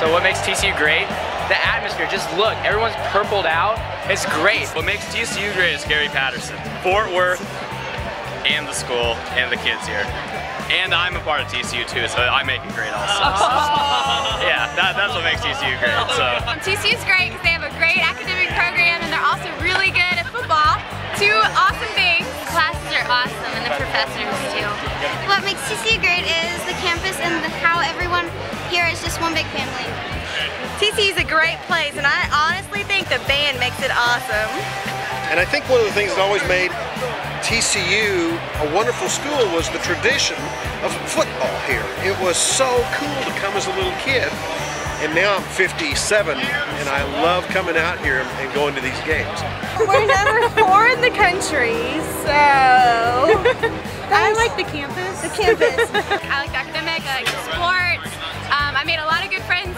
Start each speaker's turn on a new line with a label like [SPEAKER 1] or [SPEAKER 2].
[SPEAKER 1] TCU great? The atmosphere, just look, everyone's purpled out. It's great.
[SPEAKER 2] What makes TCU great is Gary Patterson. Fort Worth and the school and the kids here. And I'm a part of TCU too, so I make it great also. Oh. So. yeah, that, that's what makes TCU great. So.
[SPEAKER 3] TCU's great because they have a great academic program and they're also really good at football. Two awesome things.
[SPEAKER 4] Classes are awesome and the professors too.
[SPEAKER 5] What makes TCU great is the campus and the, how everyone here is just one big family.
[SPEAKER 6] TCU is a great place and I honestly think the band makes it awesome.
[SPEAKER 7] And I think one of the things that always made TCU a wonderful school was the tradition of football here. It was so cool to come as a little kid. And now I'm 57 and I love coming out here and going to these games.
[SPEAKER 6] We're number four in the country, so
[SPEAKER 8] I like the campus.
[SPEAKER 6] The campus.
[SPEAKER 3] I like the academic, I like sports. Made a lot of good friends